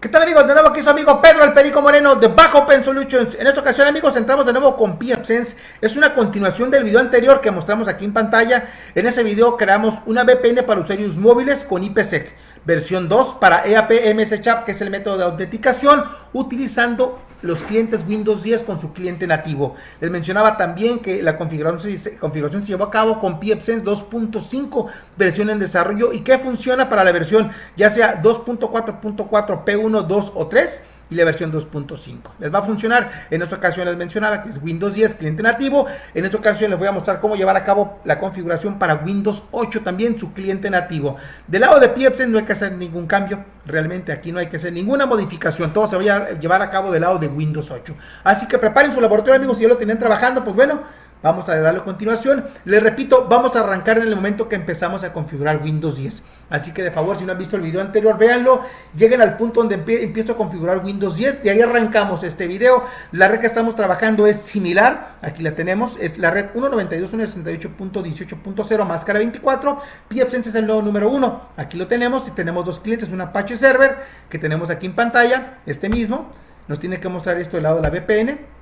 ¿Qué tal amigos? De nuevo aquí su amigo Pedro el Perico Moreno de Back Open Solutions. En esta ocasión amigos entramos de nuevo con PFSense. Es una continuación del video anterior que mostramos aquí en pantalla. En ese video creamos una VPN para usuarios móviles con IPsec. Versión 2 para EAP MS Chat que es el método de autenticación utilizando los clientes Windows 10 con su cliente nativo. Les mencionaba también que la configuración se, configuración se llevó a cabo con PFSense 2.5 versión en desarrollo y que funciona para la versión ya sea 2.4.4 P1, 2 o 3 y la versión 2.5. Les va a funcionar. En esta ocasión les mencionaba que es Windows 10 cliente nativo. En esta ocasión les voy a mostrar cómo llevar a cabo la configuración para Windows 8 también su cliente nativo. Del lado de PFSense no hay que hacer ningún cambio. Realmente aquí no hay que hacer ninguna modificación. Todo se va a llevar a cabo del lado de Windows 8. Así que preparen su laboratorio amigos si ya lo tienen trabajando. Pues bueno, Vamos a darle continuación. Les repito, vamos a arrancar en el momento que empezamos a configurar Windows 10. Así que de favor, si no han visto el video anterior, véanlo. Lleguen al punto donde empiezo a configurar Windows 10. De ahí arrancamos este video. La red que estamos trabajando es similar. Aquí la tenemos. Es la red 192.168.18.0 máscara 24. PFSense es el nodo número 1. Aquí lo tenemos. Y tenemos dos clientes. Un Apache Server que tenemos aquí en pantalla. Este mismo. Nos tiene que mostrar esto del lado de la VPN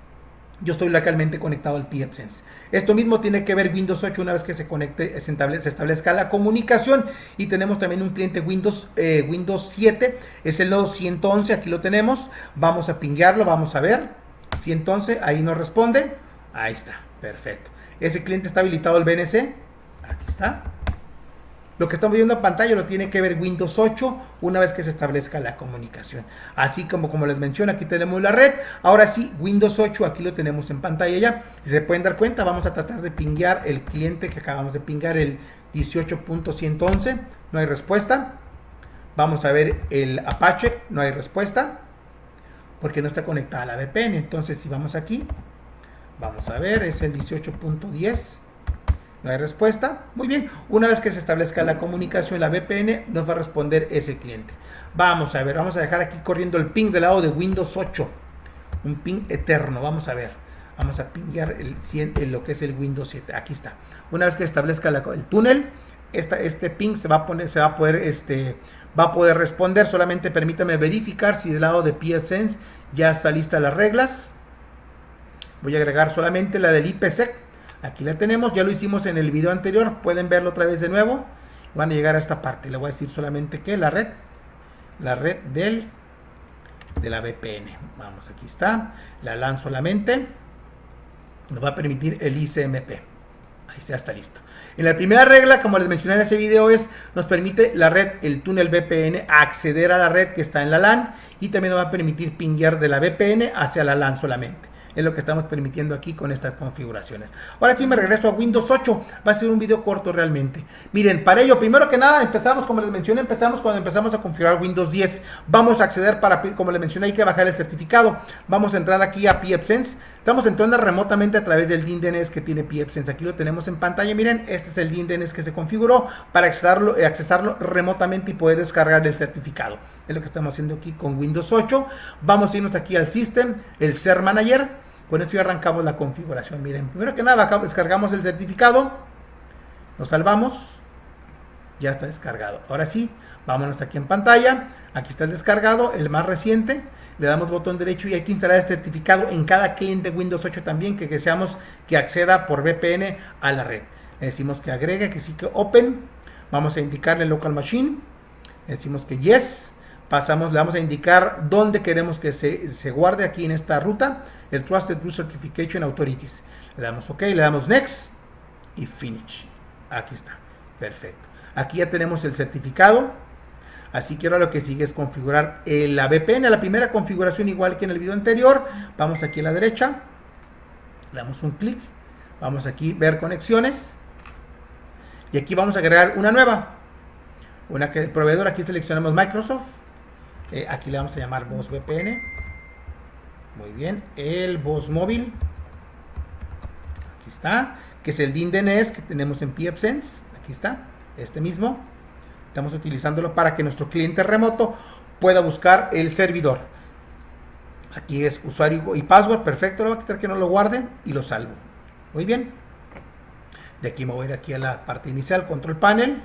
yo estoy localmente conectado al PFSense. Esto mismo tiene que ver Windows 8 una vez que se conecte, se, establezca la comunicación. Y tenemos también un cliente Windows, eh, Windows 7, es el nodo 111, aquí lo tenemos. Vamos a pinguearlo, vamos a ver. 111, ahí nos responde. Ahí está, perfecto. Ese cliente está habilitado el BNC. Aquí está. Lo que estamos viendo en pantalla lo tiene que ver Windows 8 una vez que se establezca la comunicación. Así como como les menciono, aquí tenemos la red. Ahora sí, Windows 8 aquí lo tenemos en pantalla ya. Si se pueden dar cuenta, vamos a tratar de pinguear el cliente que acabamos de pingar, el 18.111. No hay respuesta. Vamos a ver el Apache, no hay respuesta. Porque no está conectada a la VPN. Entonces, si vamos aquí, vamos a ver, es el 18.10 no hay respuesta. Muy bien. Una vez que se establezca la comunicación, la VPN nos va a responder ese cliente. Vamos a ver, vamos a dejar aquí corriendo el ping del lado de Windows 8. Un ping eterno. Vamos a ver. Vamos a pinguear el, lo que es el Windows 7. Aquí está. Una vez que establezca el túnel, este ping se va a poner, se va a poder, este, va a poder responder. Solamente permítame verificar si del lado de PFSense ya está lista las reglas. Voy a agregar solamente la del IPsec Aquí la tenemos, ya lo hicimos en el video anterior, pueden verlo otra vez de nuevo. Van a llegar a esta parte, le voy a decir solamente que la red, la red del, de la VPN. Vamos, aquí está, la LAN solamente, nos va a permitir el ICMP. Ahí ya está listo. En la primera regla, como les mencioné en ese video, es nos permite la red, el túnel VPN, acceder a la red que está en la LAN y también nos va a permitir pinguear de la VPN hacia la LAN solamente es lo que estamos permitiendo aquí con estas configuraciones. Ahora sí me regreso a Windows 8, va a ser un video corto realmente. Miren, para ello, primero que nada, empezamos, como les mencioné, empezamos cuando empezamos a configurar Windows 10. Vamos a acceder para, como les mencioné, hay que bajar el certificado. Vamos a entrar aquí a PFSense. Estamos entrando remotamente a través del DNS que tiene PFSense. Aquí lo tenemos en pantalla. Miren, este es el DNS que se configuró para accesarlo, eh, accesarlo remotamente y poder descargar el certificado. Es lo que estamos haciendo aquí con Windows 8. Vamos a irnos aquí al System, el Ser Manager con esto ya arrancamos la configuración. Miren, primero que nada descargamos el certificado, nos salvamos, ya está descargado. Ahora sí, vámonos aquí en pantalla, aquí está el descargado, el más reciente, le damos botón derecho y hay que instalar el certificado en cada cliente Windows 8 también, que deseamos que acceda por VPN a la red. Le decimos que agregue, que sí que open, vamos a indicarle local machine, le decimos que yes, pasamos, le vamos a indicar dónde queremos que se, se guarde aquí en esta ruta, el Trusted Root Certification Authorities. Le damos OK, le damos Next y Finish. Aquí está, perfecto. Aquí ya tenemos el certificado. Así que ahora lo que sigue es configurar la VPN, la primera configuración igual que en el video anterior. Vamos aquí a la derecha, le damos un clic, vamos aquí ver conexiones y aquí vamos a agregar una nueva. Una que el proveedor, aquí seleccionamos Microsoft, eh, aquí le vamos a llamar Voz VPN. Muy bien, el Voz móvil. Aquí está, que es el DNS que tenemos en PFSense. Aquí está, este mismo. Estamos utilizándolo para que nuestro cliente remoto pueda buscar el servidor. Aquí es usuario y password, perfecto, lo voy a quitar que no lo guarden y lo salvo. Muy bien. De aquí me voy a ir aquí a la parte inicial, control panel.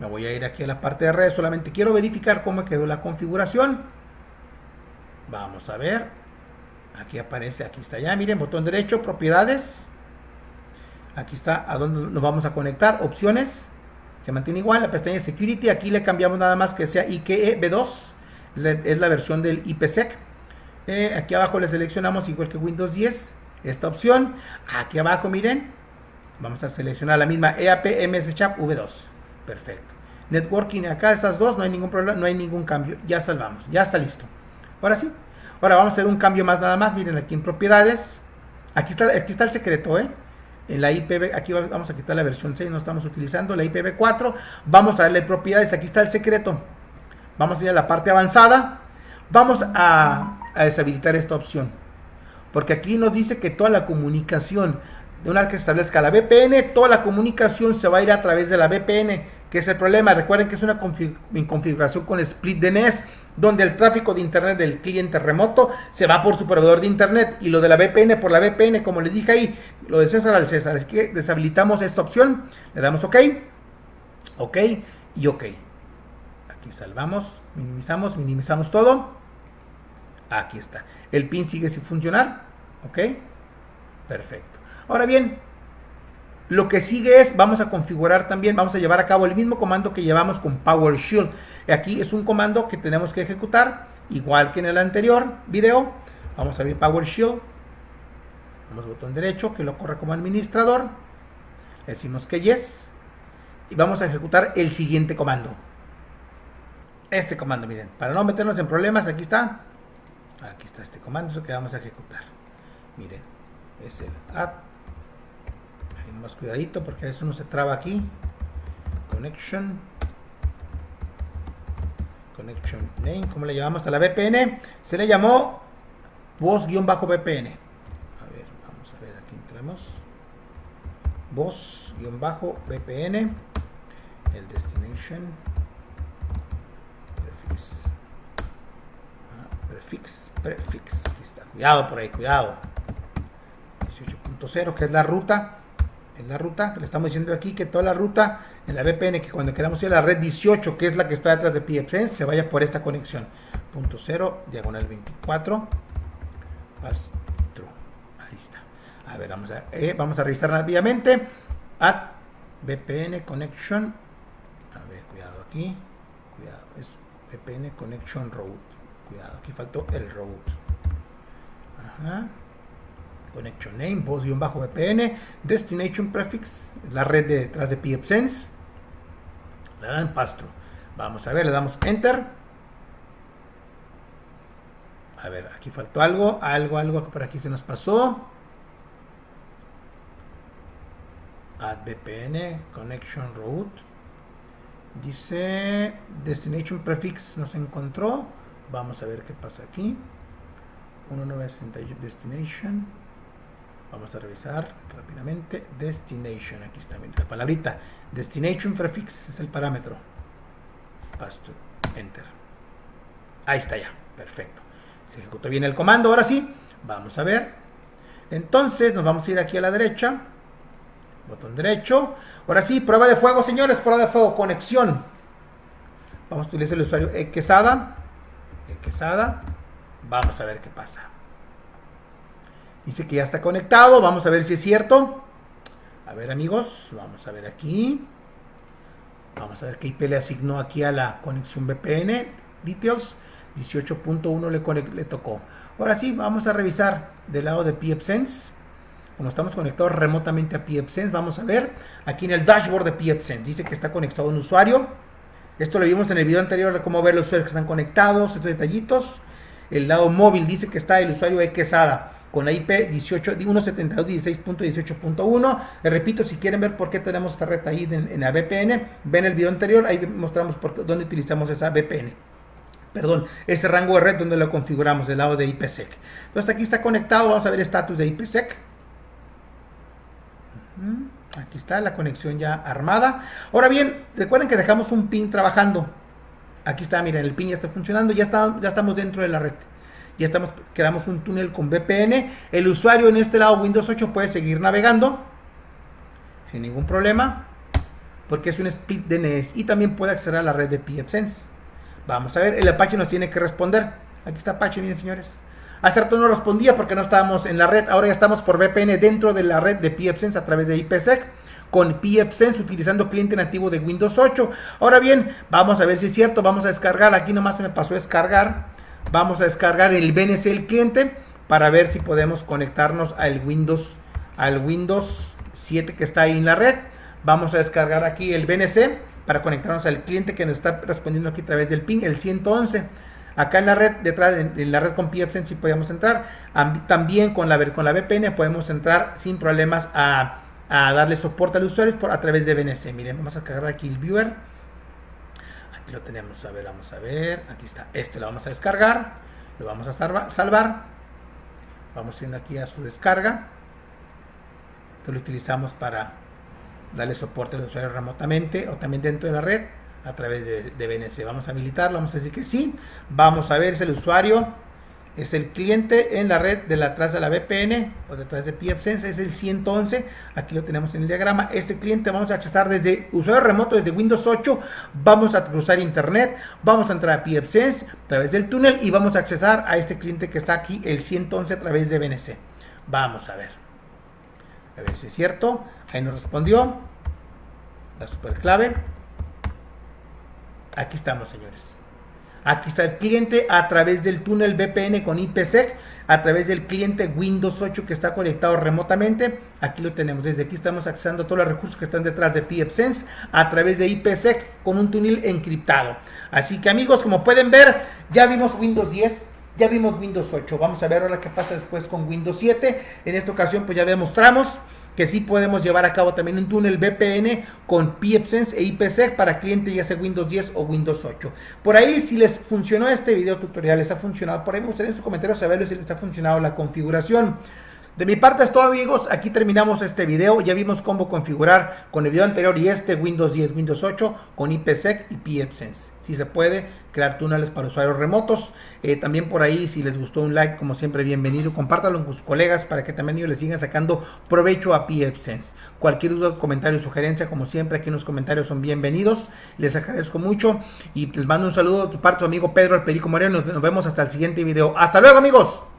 Me voy a ir aquí a la parte de redes, solamente quiero verificar cómo quedó la configuración. Vamos a ver. Aquí aparece, aquí está ya, miren, botón derecho, propiedades. Aquí está a dónde nos vamos a conectar, opciones. Se mantiene igual, la pestaña Security, aquí le cambiamos nada más que sea IKE B2, es la versión del IPsec. Eh, aquí abajo le seleccionamos igual que Windows 10, esta opción. Aquí abajo, miren, vamos a seleccionar la misma EAP MS Chat V2. Perfecto. Networking, acá esas dos, no hay ningún problema, no hay ningún cambio. Ya salvamos, ya está listo. Ahora sí. Ahora vamos a hacer un cambio más nada más. Miren aquí en propiedades. Aquí está, aquí está el secreto, ¿eh? En la IPv, aquí vamos a quitar la versión 6, no estamos utilizando la IPv4. Vamos a darle propiedades, aquí está el secreto. Vamos a ir a la parte avanzada. Vamos a, a deshabilitar esta opción. Porque aquí nos dice que toda la comunicación, de una vez que se establezca la VPN, toda la comunicación se va a ir a través de la VPN que es el problema. Recuerden que es una configuración con split DNS, donde el tráfico de internet del cliente remoto se va por su proveedor de internet y lo de la VPN por la VPN, como les dije ahí, lo de César al César. Es que deshabilitamos esta opción, le damos OK, OK y OK. Aquí salvamos, minimizamos, minimizamos todo. Aquí está. El pin sigue sin funcionar. OK. Perfecto. Ahora bien, lo que sigue es, vamos a configurar también, vamos a llevar a cabo el mismo comando que llevamos con PowerShell. Aquí es un comando que tenemos que ejecutar, igual que en el anterior video. Vamos a abrir PowerShell. Damos botón derecho, que lo corre como administrador. Le decimos que yes. Y vamos a ejecutar el siguiente comando. Este comando, miren, para no meternos en problemas, aquí está. Aquí está este comando, eso que vamos a ejecutar. Miren, es el add más cuidadito porque eso no se traba aquí. Connection. Connection name, como le llamamos a la VPN? Se le llamó voz-VPN. A ver, vamos a ver, aquí entramos. Voz-VPN. El destination. Prefix. Ah, prefix, prefix. Aquí está. Cuidado por ahí, cuidado. 18.0, que es la ruta en la ruta, le estamos diciendo aquí que toda la ruta en la VPN, que cuando queramos ir a la red 18, que es la que está detrás de PFSense, se vaya por esta conexión. Punto 0, diagonal 24, pass through. Ahí está. A ver, vamos a, eh, vamos a revisar rápidamente. Add VPN connection. A ver, cuidado aquí. Cuidado, es VPN connection route. Cuidado, aquí faltó el route. Ajá. Connection Name, voz-VPN, Destination Prefix, la red detrás de PFSense, le dan pastro. Vamos a ver, le damos Enter. A ver, aquí faltó algo, algo, algo que por aquí se nos pasó. Add VPN, Connection Route. Dice Destination Prefix nos encontró. Vamos a ver qué pasa aquí. 1968 Destination. Vamos a revisar rápidamente. Destination, aquí está la palabrita. Destination prefix es el parámetro. Pass enter. Ahí está ya, perfecto. Se ejecutó bien el comando, ahora sí. Vamos a ver. Entonces nos vamos a ir aquí a la derecha. Botón derecho. Ahora sí, prueba de fuego, señores. Prueba de fuego, conexión. Vamos a utilizar el usuario Equesada. Equesada. Vamos a ver qué pasa. Dice que ya está conectado. Vamos a ver si es cierto. A ver, amigos. Vamos a ver aquí. Vamos a ver qué IP le asignó aquí a la conexión VPN. Details. 18.1 le, le tocó. Ahora sí, vamos a revisar del lado de PFSense. Como estamos conectados remotamente a PFSense, vamos a ver aquí en el dashboard de PFSense. Dice que está conectado un usuario. Esto lo vimos en el video anterior cómo ver los usuarios que están conectados, estos detallitos. El lado móvil dice que está el usuario de Quesada con la IP 172.16.18.1. Les repito, si quieren ver por qué tenemos esta red ahí en, la VPN, ven el video anterior, ahí mostramos por dónde utilizamos esa VPN. Perdón, ese rango de red donde lo configuramos del lado de IPsec. Entonces aquí está conectado, vamos a ver estatus de IPsec. Aquí está la conexión ya armada. Ahora bien, recuerden que dejamos un pin trabajando. Aquí está, miren, el pin ya está funcionando, ya, está, ya estamos dentro de la red ya estamos, creamos un túnel con VPN. El usuario en este lado Windows 8 puede seguir navegando sin ningún problema porque es un speed DNS y también puede acceder a la red de PFSense. Vamos a ver, el Apache nos tiene que responder. Aquí está Apache, miren señores. Hace no respondía porque no estábamos en la red. Ahora ya estamos por VPN dentro de la red de PFSense a través de IPsec con PFSense utilizando cliente nativo de Windows 8. Ahora bien, vamos a ver si es cierto. Vamos a descargar. Aquí nomás se me pasó a descargar. Vamos a descargar el BNC el cliente para ver si podemos conectarnos al Windows al Windows 7 que está ahí en la red. Vamos a descargar aquí el BNC para conectarnos al cliente que nos está respondiendo aquí a través del ping, el 111. Acá en la red, detrás de, la red con PFSense sí podemos entrar. También con la, con la VPN podemos entrar sin problemas a, darle soporte al usuario por, a través de BNC. Miren, vamos a cargar aquí el viewer. Lo tenemos, a ver, vamos a ver. Aquí está, este lo vamos a descargar. Lo vamos a salvar. Vamos a ir aquí a su descarga. Esto lo utilizamos para darle soporte al usuario remotamente o también dentro de la red a través de, BNC. Vamos a habilitarlo, vamos a decir que sí. Vamos a ver si el usuario es el cliente en la red de atrás de la VPN o detrás de PFSense, es el 111. Aquí lo tenemos en el diagrama. Este cliente vamos a accesar desde usuario remoto, desde Windows 8. Vamos a cruzar internet, vamos a entrar a PFSense a través del túnel y vamos a accesar a este cliente que está aquí, el 111, a través de BNC. Vamos a ver. A ver si es cierto. Ahí nos respondió. La super clave. Aquí estamos, señores. Aquí está el cliente a través del túnel VPN con IPsec, a través del cliente Windows 8 que está conectado remotamente. Aquí lo tenemos. Desde aquí estamos accesando todos los recursos que están detrás de PFSense a través de IPsec con un túnel encriptado. Así que amigos, como pueden ver, ya vimos Windows 10, ya vimos Windows 8. Vamos a ver ahora qué pasa después con Windows 7. En esta ocasión pues ya demostramos que sí podemos llevar a cabo también un túnel VPN con PFSense e IPsec para cliente ya sea Windows 10 o Windows 8. Por ahí, si les funcionó este video tutorial, les ha funcionado, por ahí me gustaría en sus comentarios saberlo si les ha funcionado la configuración. De mi parte es todo amigos, aquí terminamos este video, ya vimos cómo configurar con el video anterior y este Windows 10, Windows 8 con IPsec y PFSense. Si se puede crear túneles para usuarios remotos. Eh, también por ahí, si les gustó un like, como siempre, bienvenido. Compártalo con sus colegas para que también ellos les sigan sacando provecho a PFSense. Cualquier duda, comentario, sugerencia, como siempre, aquí en los comentarios son bienvenidos. Les agradezco mucho y les mando un saludo de tu parte, tu amigo Pedro Alperico Moreno. nos vemos hasta el siguiente video. Hasta luego, amigos.